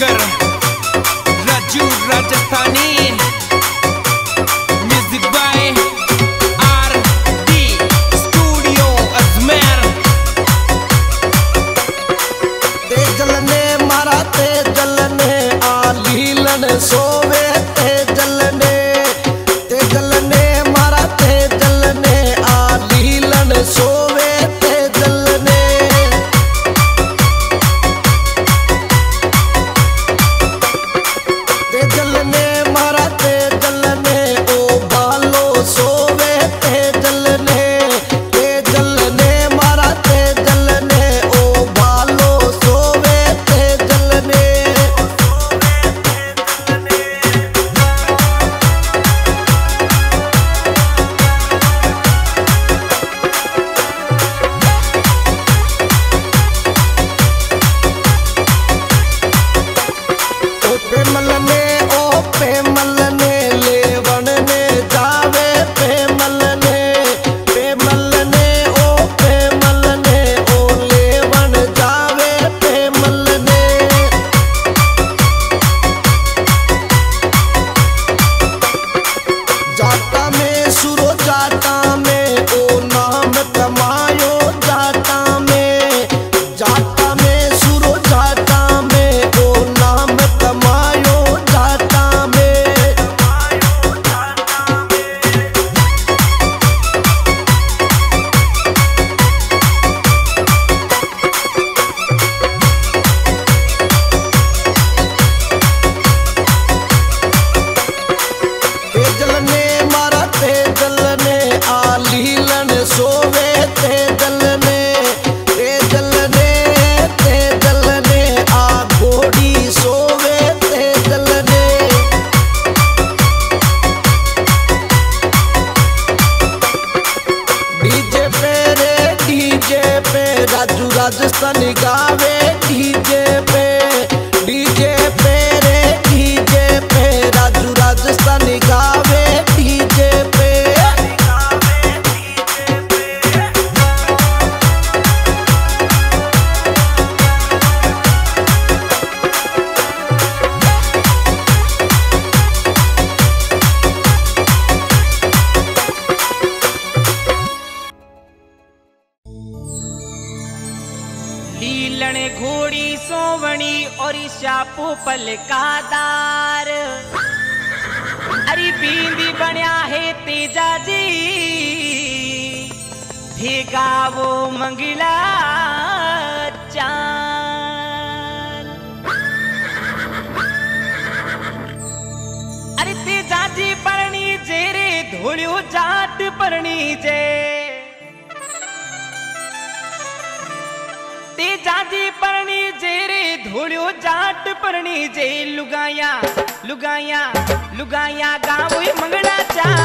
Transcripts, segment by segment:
Singer Raju Rajasthani पोपल का दार। अरे बींदी बण्या है तेजा जी। भेगा वो मंगला चार अरे तेजा जी परणी जेरे, धोलियो जाट परणी जे। जाती परणी जे रे धोलियो जाट परणी जे लुगाया लुगाया लुगाया गावे मंगणाचा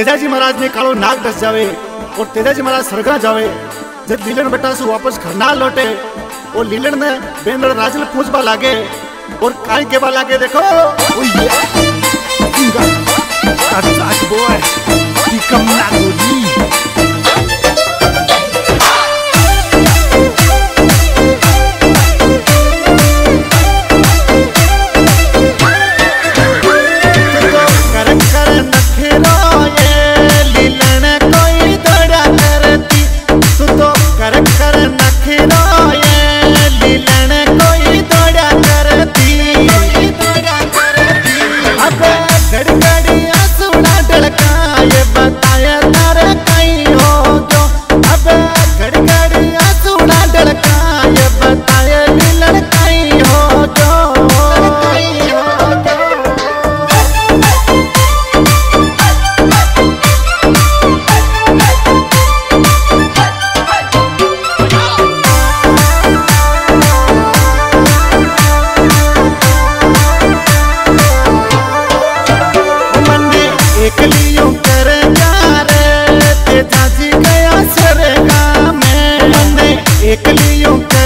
तेजाजी महाराज ने कालो नाग दस जावे और तेजाजी महाराज स्वर्ग जावे। जब लीलन बेटा से वापस घर ना लौटे, और लीलन ने बेंद्र राज पूछवा लागे, और काय के बा लागे, देखो। ओए ये आज बॉय टिकम ना गोरी। देख लियो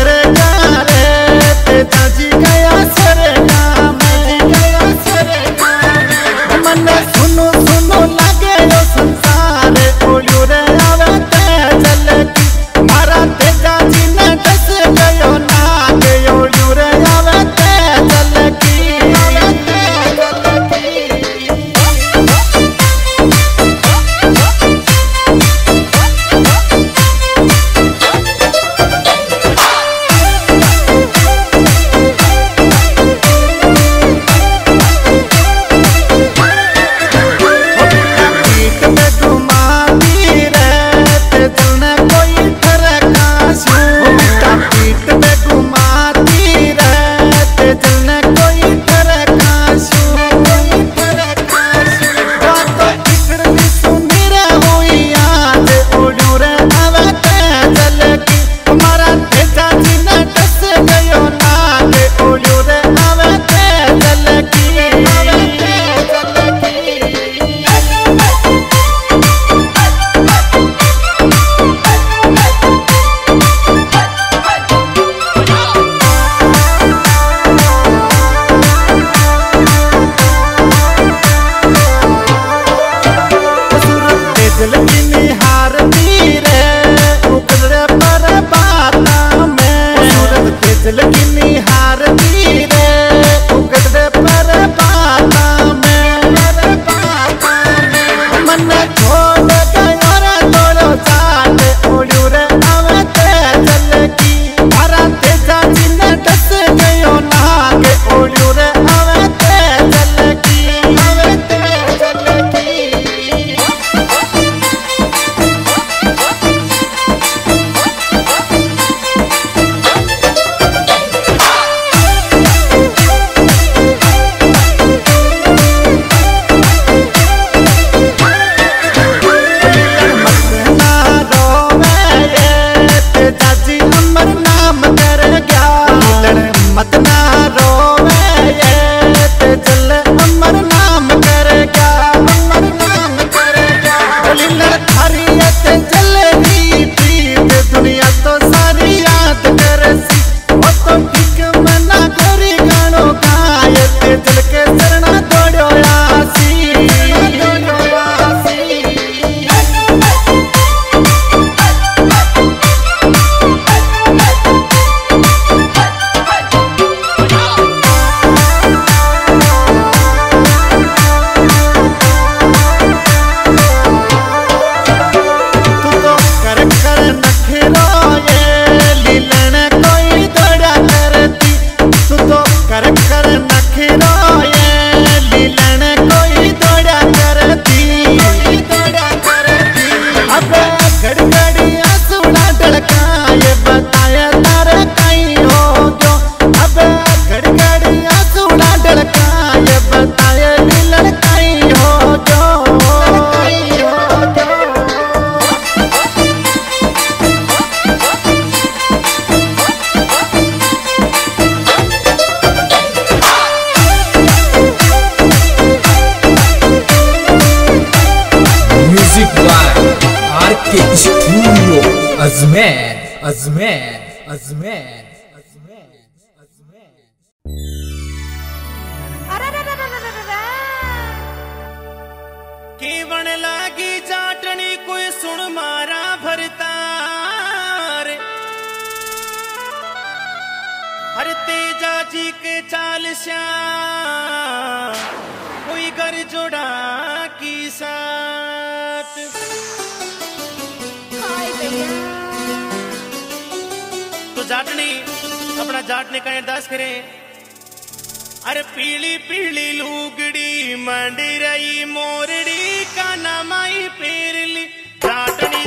look कोई घर जोड़ा की साथ। तो जाटनी अपना जाटने का अरदास करें। अरे पीली पीली लूगड़ी मंडी रही मोरड़ी का नमाई पेरली। जाटनी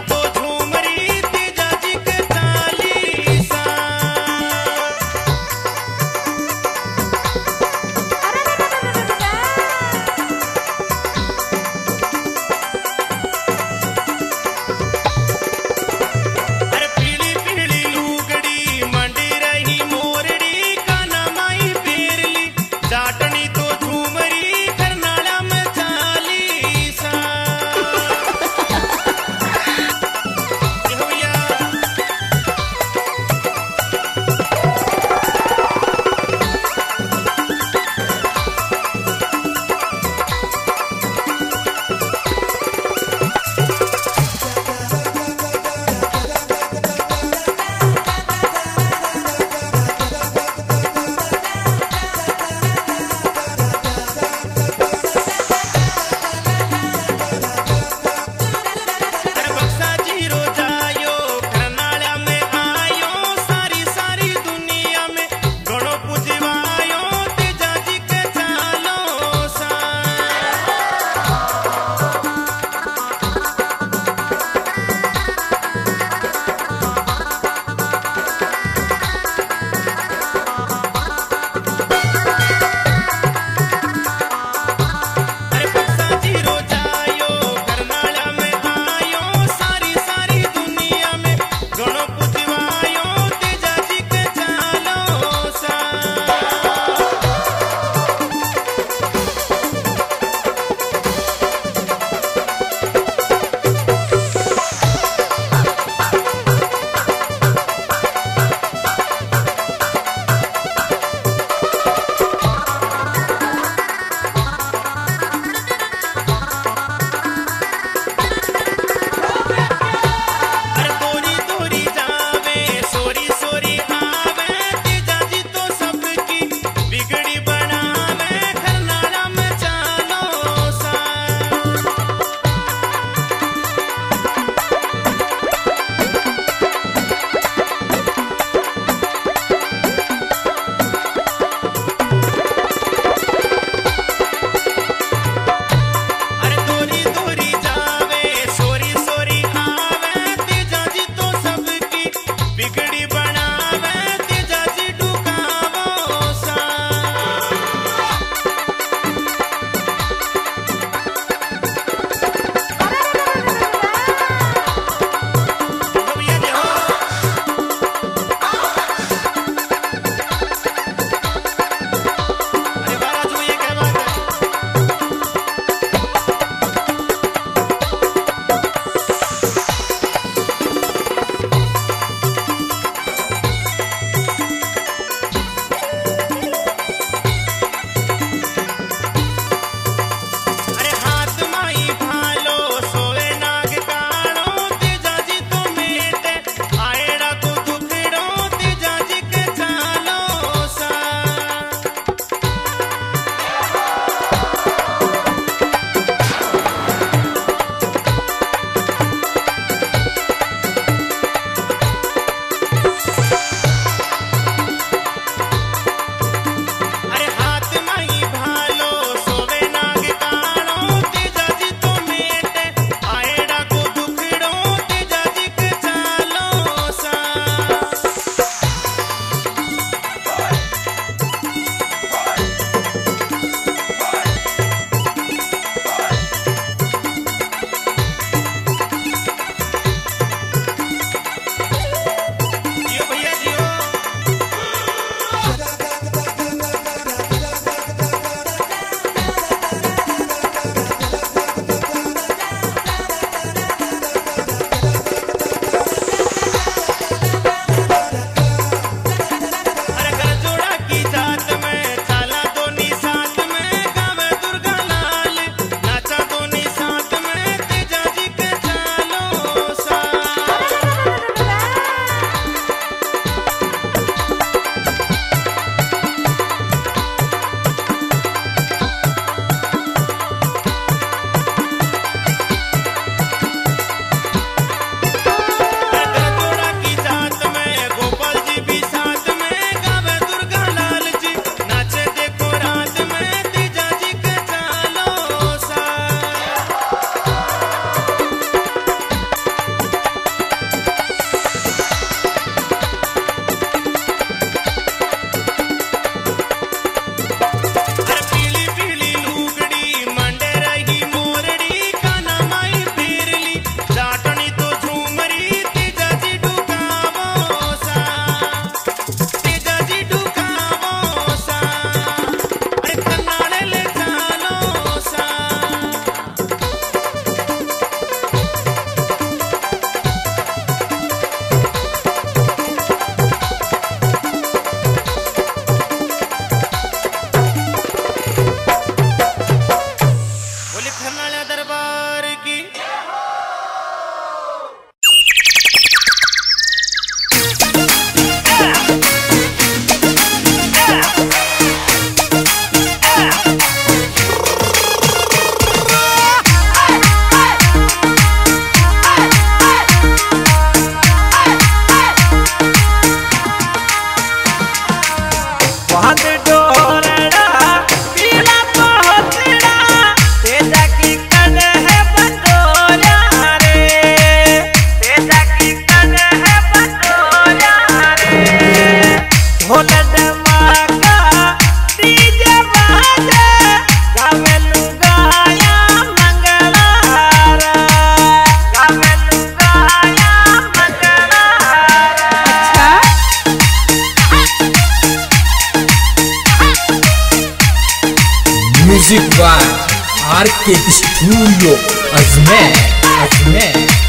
market, man, as man.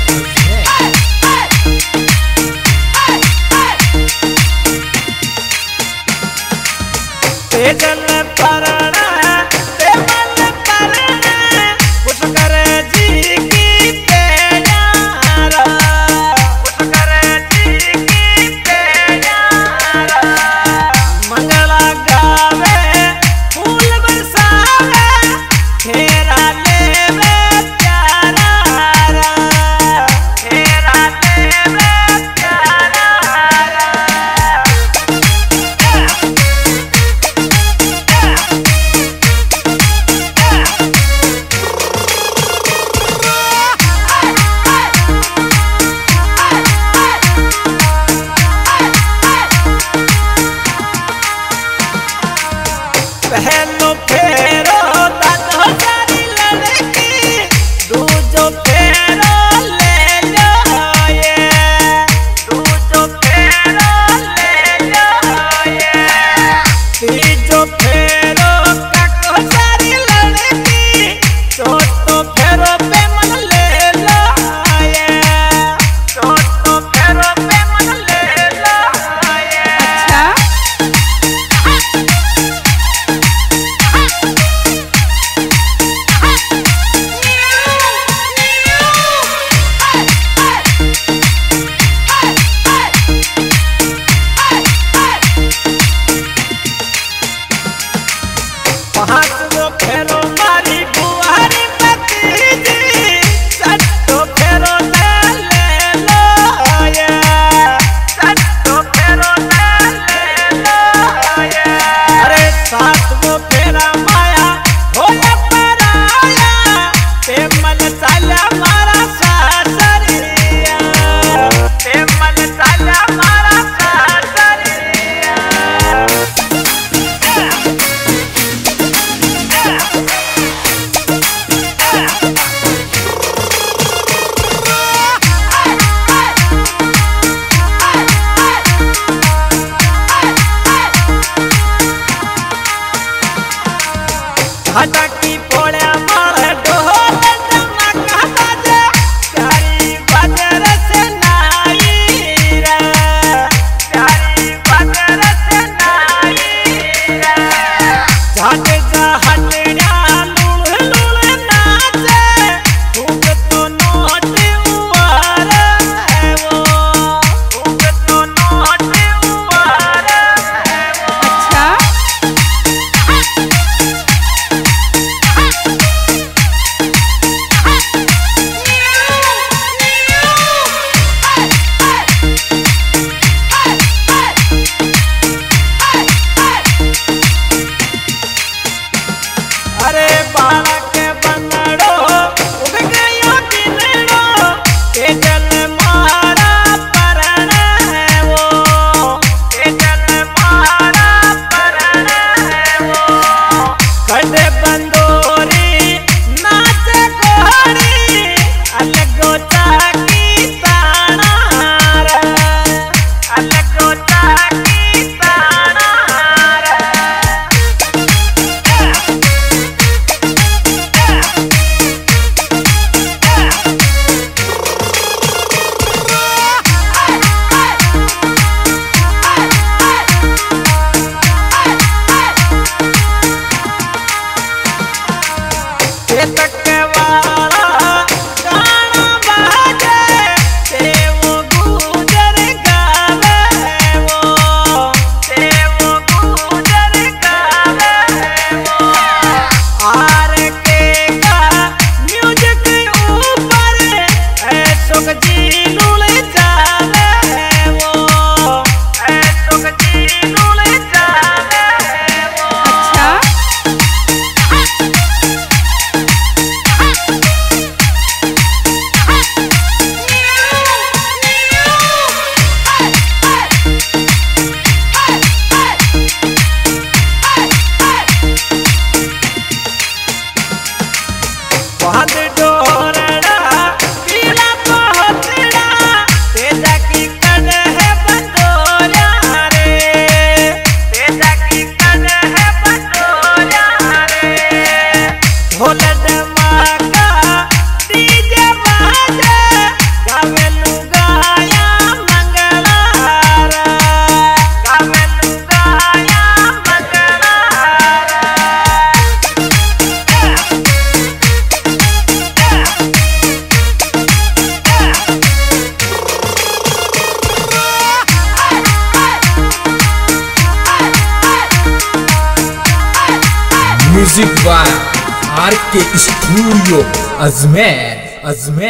Ajmer Ajmer